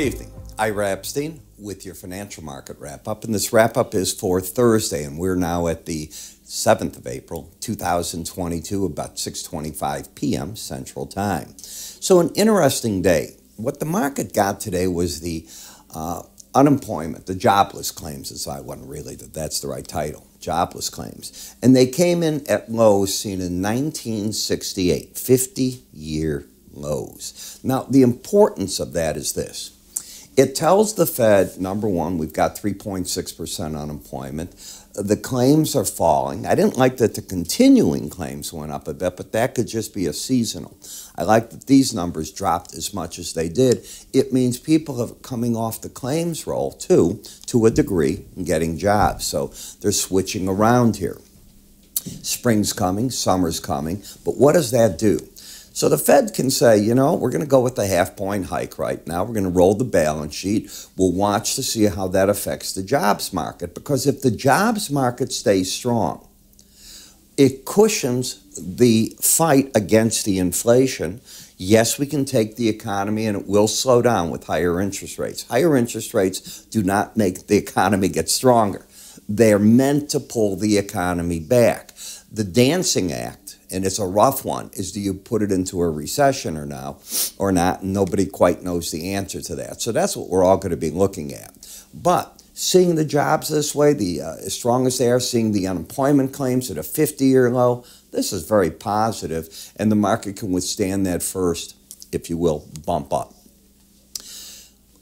evening. Ira Epstein with your financial market wrap up. And this wrap up is for Thursday, and we're now at the 7th of April, 2022, about 6:25 p.m. Central Time. So an interesting day. What the market got today was the uh, unemployment, the jobless claims, as I want really that that's the right title, jobless claims. And they came in at lows seen in 1968, 50 year lows. Now, the importance of that is this it tells the Fed, number one, we've got 3.6% unemployment. The claims are falling. I didn't like that the continuing claims went up a bit, but that could just be a seasonal. I like that these numbers dropped as much as they did. It means people are coming off the claims roll too, to a degree, and getting jobs. So they're switching around here. Spring's coming, summer's coming, but what does that do? So the Fed can say, you know, we're going to go with the half point hike right now. We're going to roll the balance sheet. We'll watch to see how that affects the jobs market. Because if the jobs market stays strong, it cushions the fight against the inflation. Yes, we can take the economy and it will slow down with higher interest rates. Higher interest rates do not make the economy get stronger. They're meant to pull the economy back. The Dancing Act and it's a rough one, is do you put it into a recession or now or not? Nobody quite knows the answer to that. So that's what we're all going to be looking at. But seeing the jobs this way, the uh, as strong as they are, seeing the unemployment claims at a 50-year low, this is very positive, and the market can withstand that first, if you will, bump up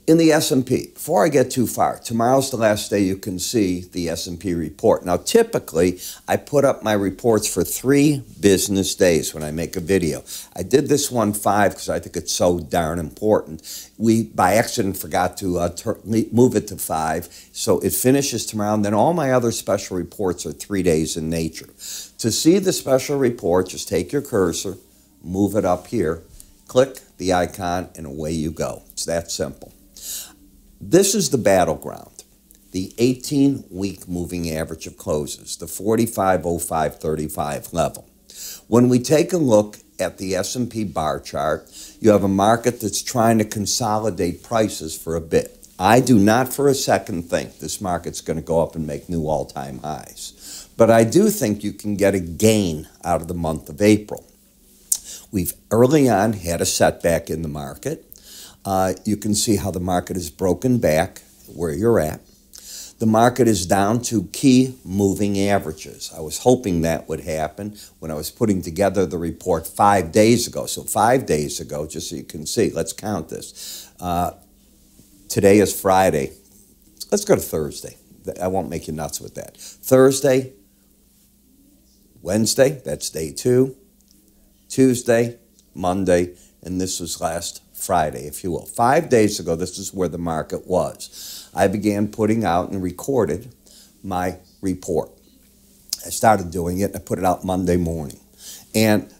in the S&P, before I get too far, tomorrow's the last day you can see the S&P report. Now, typically, I put up my reports for three business days when I make a video. I did this one five because I think it's so darn important. We, by accident, forgot to uh, move it to five, so it finishes tomorrow, and then all my other special reports are three days in nature. To see the special report, just take your cursor, move it up here, click the icon, and away you go. It's that simple. This is the battleground, the 18 week moving average of closes, the 450535 level. When we take a look at the S&P bar chart, you have a market that's trying to consolidate prices for a bit. I do not for a second think this market's going to go up and make new all-time highs. But I do think you can get a gain out of the month of April. We've early on had a setback in the market. Uh, you can see how the market is broken back where you're at. The market is down to key moving averages. I was hoping that would happen when I was putting together the report five days ago. So, five days ago, just so you can see, let's count this. Uh, today is Friday. Let's go to Thursday. I won't make you nuts with that. Thursday, Wednesday, that's day two. Tuesday, Monday, and this was last Friday, if you will. Five days ago, this is where the market was. I began putting out and recorded my report. I started doing it, I put it out Monday morning. And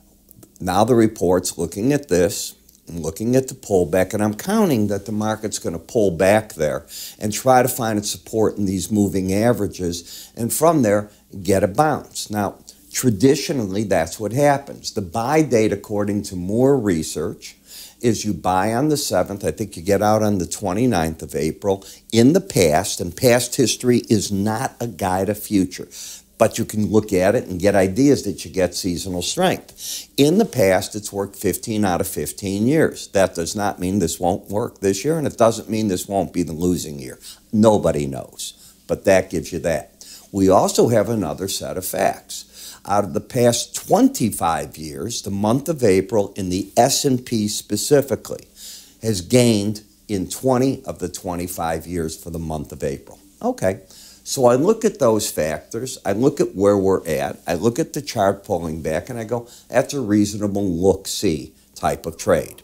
now the report's looking at this and looking at the pullback, and I'm counting that the market's going to pull back there and try to find its support in these moving averages, and from there, get a bounce. Now, traditionally, that's what happens. The buy date, according to Moore Research, is you buy on the 7th. I think you get out on the 29th of April. In the past, and past history is not a guide of future, but you can look at it and get ideas that you get seasonal strength. In the past, it's worked 15 out of 15 years. That does not mean this won't work this year, and it doesn't mean this won't be the losing year. Nobody knows, but that gives you that. We also have another set of facts out of the past 25 years, the month of April in the S&P specifically has gained in 20 of the 25 years for the month of April. Okay. So I look at those factors, I look at where we're at, I look at the chart pulling back and I go, that's a reasonable look-see type of trade.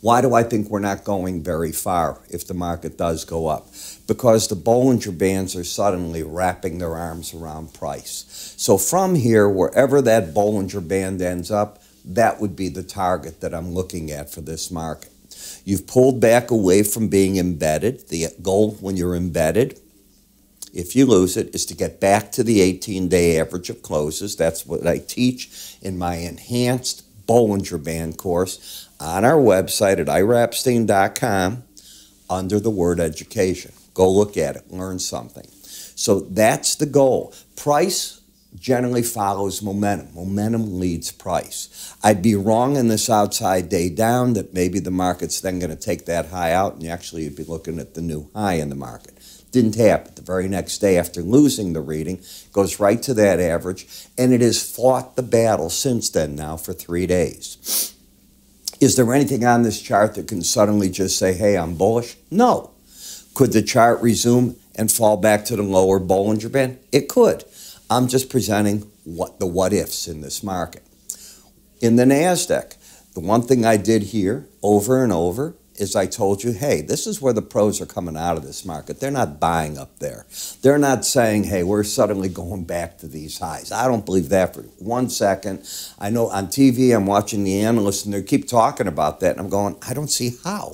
Why do I think we're not going very far if the market does go up? Because the Bollinger Bands are suddenly wrapping their arms around price. So from here, wherever that Bollinger Band ends up, that would be the target that I'm looking at for this market. You've pulled back away from being embedded. The goal when you're embedded, if you lose it, is to get back to the 18 day average of closes. That's what I teach in my enhanced Bollinger Band course on our website at iraepstein.com under the word education. Go look at it, learn something. So that's the goal. Price generally follows momentum. Momentum leads price. I'd be wrong in this outside day down that maybe the market's then going to take that high out and actually you'd be looking at the new high in the market. Didn't happen. The very next day after losing the reading, goes right to that average, and it has fought the battle since then now for three days. Is there anything on this chart that can suddenly just say, hey, I'm bullish? No. Could the chart resume and fall back to the lower Bollinger Band? It could. I'm just presenting what the what ifs in this market. In the NASDAQ, the one thing I did here over and over is I told you, hey, this is where the pros are coming out of this market. They're not buying up there. They're not saying, hey, we're suddenly going back to these highs. I don't believe that for one second. I know on TV I'm watching the analysts and they keep talking about that, and I'm going, I don't see how.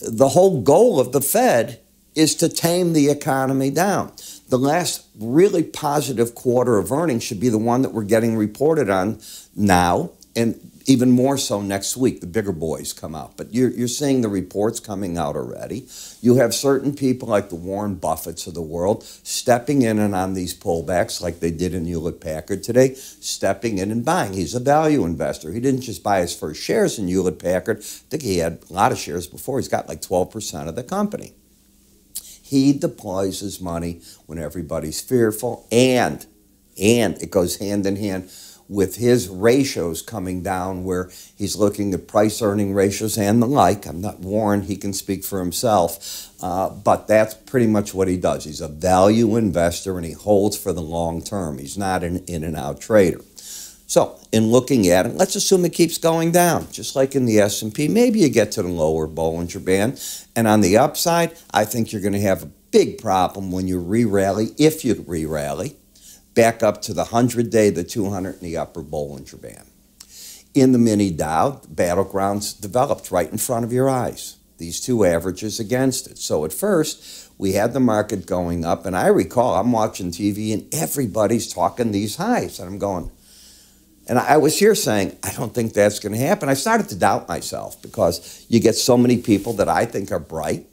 The whole goal of the Fed is to tame the economy down. The last really positive quarter of earnings should be the one that we're getting reported on now. And even more so next week, the bigger boys come out. But you're, you're seeing the reports coming out already. You have certain people like the Warren Buffetts of the world stepping in and on these pullbacks, like they did in Hewlett Packard today, stepping in and buying. He's a value investor. He didn't just buy his first shares in Hewlett Packard. I think he had a lot of shares before. He's got like 12% of the company. He deploys his money when everybody's fearful, and and it goes hand in hand with his ratios coming down where he's looking at price earning ratios and the like. I'm not Warren, he can speak for himself, uh, but that's pretty much what he does. He's a value investor and he holds for the long term. He's not an in and out trader. So, in looking at it, let's assume it keeps going down, just like in the S&P. Maybe you get to the lower Bollinger Band, and on the upside, I think you're going to have a big problem when you re-rally, if you re-rally, back up to the 100-day, the 200, and the upper Bollinger Band. In the mini Dow, battlegrounds developed right in front of your eyes. These two averages against it. So at first, we had the market going up, and I recall I'm watching TV and everybody's talking these highs, and I'm going, and I was here saying, I don't think that's going to happen. I started to doubt myself because you get so many people that I think are bright,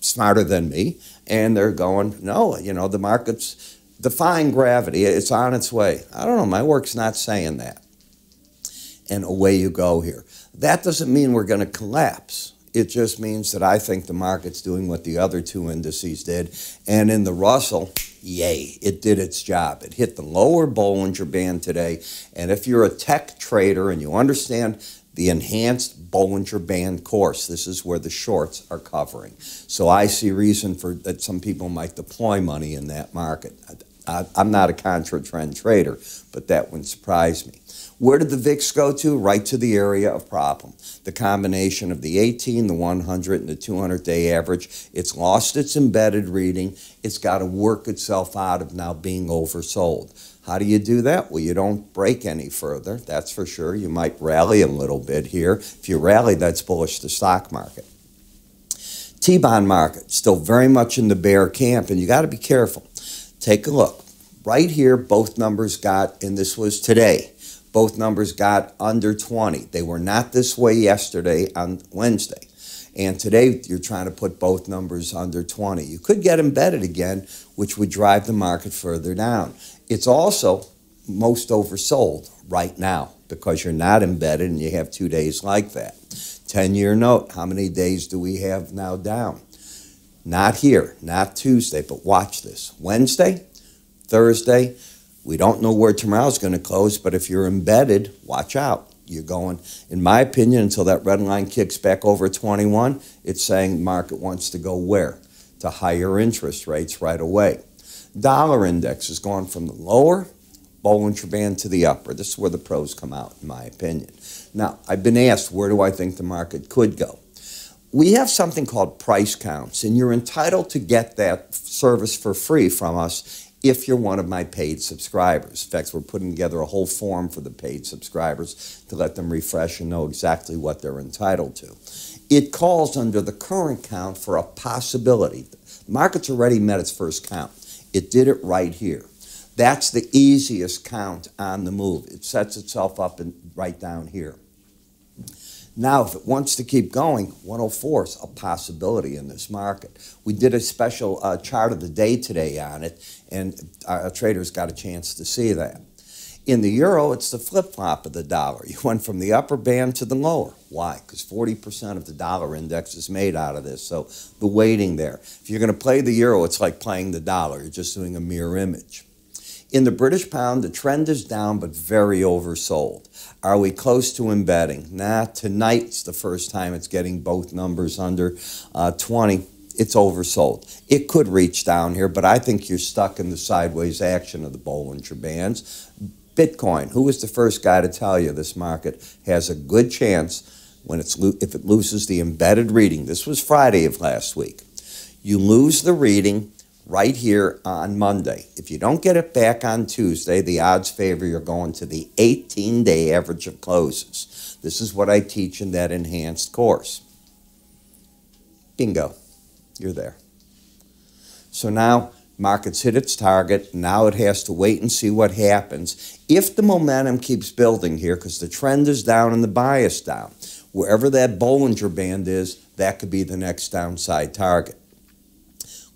smarter than me, and they're going, no, you know, the market's defying gravity. It's on its way. I don't know. My work's not saying that. And away you go here. That doesn't mean we're going to collapse. It just means that I think the market's doing what the other two indices did. And in the Russell, yay, it did its job. It hit the lower Bollinger Band today. And if you're a tech trader and you understand the enhanced Bollinger Band course. This is where the shorts are covering. So I see reason for that some people might deploy money in that market. I, am not a contra trend trader, but that wouldn't surprise me. Where did the VIX go to? Right to the area of problem. The combination of the 18, the 100, and the 200 day average. It's lost its embedded reading. It's got to work itself out of now being oversold. How do you do that? Well, you don't break any further, that's for sure. You might rally a little bit here. If you rally, that's bullish the stock market. T bond market, still very much in the bear camp, and you got to be careful. Take a look. Right here, both numbers got, and this was today, both numbers got under 20. They were not this way yesterday on Wednesday. And today, you're trying to put both numbers under 20. You could get embedded again, which would drive the market further down. It's also most oversold right now because you're not embedded and you have two days like that. 10 year note, how many days do we have now down? Not here, not Tuesday, but watch this. Wednesday, Thursday, we don't know where tomorrow's going to close, but if you're embedded, watch out. You're going, in my opinion, until that red line kicks back over 21, it's saying market wants to go where? To higher interest rates right away dollar index has gone from the lower Bollinger Band to the upper. This is where the pros come out, in my opinion. Now, I've been asked, where do I think the market could go? We have something called price counts, and you're entitled to get that service for free from us if you're one of my paid subscribers. In fact, we're putting together a whole form for the paid subscribers to let them refresh and know exactly what they're entitled to. It calls under the current count for a possibility. The market's already met its first count. It did it right here. That's the easiest count on the move. It sets itself up right down here. Now, if it wants to keep going, 104 is a possibility in this market. We did a special uh, chart of the day today on it, and our traders got a chance to see that. In the euro, it's the flip flop of the dollar. You went from the upper band to the lower. Why? Because 40% of the dollar index is made out of this. So the weighting there. If you're going to play the euro, it's like playing the dollar. You're just doing a mirror image. In the British pound, the trend is down but very oversold. Are we close to embedding? Nah, tonight's the first time it's getting both numbers under uh, 20. It's oversold. It could reach down here, but I think you're stuck in the sideways action of the Bollinger Bands. Bitcoin, who was the first guy to tell you this market has a good chance when it's if it loses the embedded reading? This was Friday of last week. You lose the reading right here on Monday. If you don't get it back on Tuesday, the odds favor you're going to the 18 day average of closes. This is what I teach in that enhanced course. Bingo, you're there. So now Markets hit its target. Now it has to wait and see what happens. If the momentum keeps building here, because the trend is down and the bias down, wherever that Bollinger Band is, that could be the next downside target.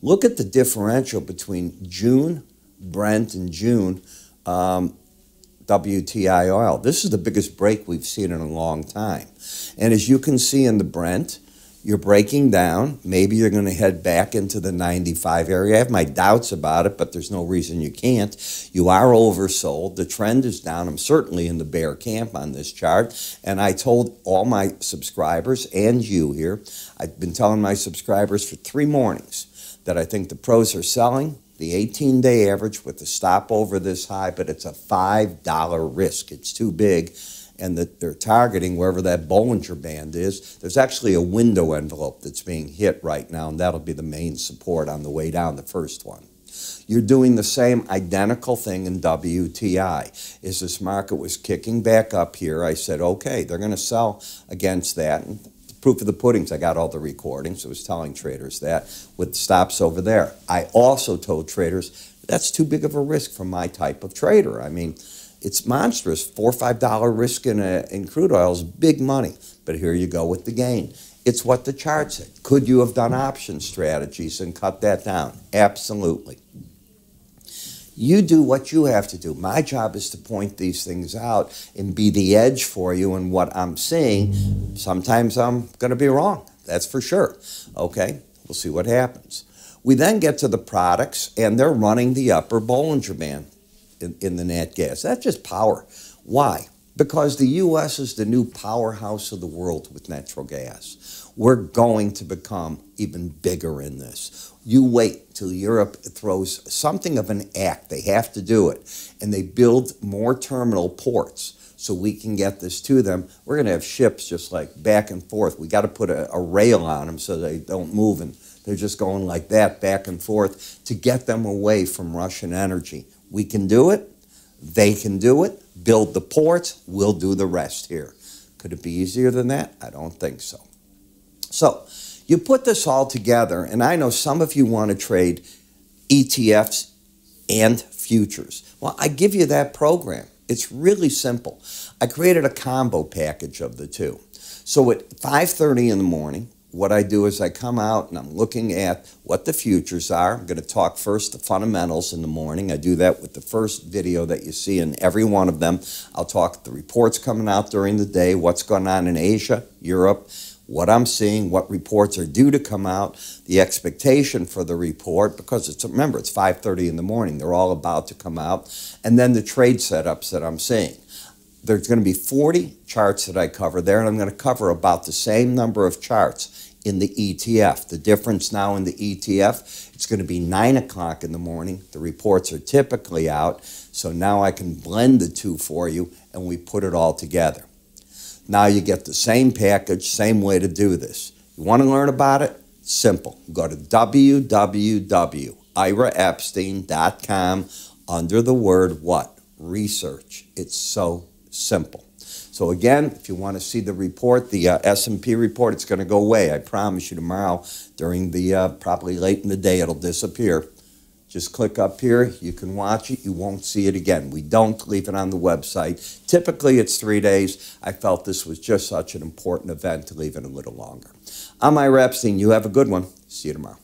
Look at the differential between June, Brent, and June um, WTI oil. This is the biggest break we've seen in a long time. And as you can see in the Brent, you're breaking down. Maybe you're going to head back into the 95 area. I have my doubts about it, but there's no reason you can't. You are oversold. The trend is down. I'm certainly in the bear camp on this chart. And I told all my subscribers and you here, I've been telling my subscribers for three mornings that I think the pros are selling the 18 day average with the stop over this high, but it's a $5 risk. It's too big and that they're targeting wherever that Bollinger Band is. There's actually a window envelope that's being hit right now, and that'll be the main support on the way down, the first one. You're doing the same identical thing in WTI. As this market was kicking back up here, I said, okay, they're going to sell against that. And proof of the puddings, I got all the recordings. I was telling traders that with stops over there. I also told traders that's too big of a risk for my type of trader. I mean, it's monstrous. Four or five dollar risk in, a, in crude oil is big money. But here you go with the gain. It's what the chart said. Could you have done option strategies and cut that down? Absolutely. You do what you have to do. My job is to point these things out and be the edge for you in what I'm seeing. Sometimes I'm going to be wrong. That's for sure. Okay, we'll see what happens. We then get to the products, and they're running the upper Bollinger Band in, in the nat gas. That's just power. Why? Because the U.S. is the new powerhouse of the world with natural gas. We're going to become even bigger in this. You wait till Europe throws something of an act. They have to do it. And they build more terminal ports so we can get this to them. We're going to have ships just like back and forth. We got to put a, a rail on them so they don't move and they're just going like that back and forth to get them away from Russian energy. We can do it. They can do it. Build the ports. We'll do the rest here. Could it be easier than that? I don't think so. So you put this all together, and I know some of you want to trade ETFs and futures. Well, I give you that program. It's really simple. I created a combo package of the two. So at 5:30 in the morning, what I do is I come out and I'm looking at what the futures are. I'm going to talk first the fundamentals in the morning. I do that with the first video that you see in every one of them. I'll talk the reports coming out during the day, what's going on in Asia, Europe, what I'm seeing, what reports are due to come out, the expectation for the report, because it's remember it's 5:30 in the morning. They're all about to come out, and then the trade setups that I'm seeing there's going to be 40 charts that I cover there, and I'm going to cover about the same number of charts in the ETF. The difference now in the ETF, it's going to be 9 o'clock in the morning. The reports are typically out, so now I can blend the two for you, and we put it all together. Now you get the same package, same way to do this. You want to learn about it? Simple. Go to www.iraepstein.com under the word what? Research. It's so simple. So again, if you want to see the report, the uh, S&P report, it's going to go away. I promise you tomorrow during the, uh, probably late in the day, it'll disappear. Just click up here. You can watch it. You won't see it again. We don't leave it on the website. Typically, it's three days. I felt this was just such an important event to leave it a little longer. I'm Ira Epstein. You have a good one. See you tomorrow.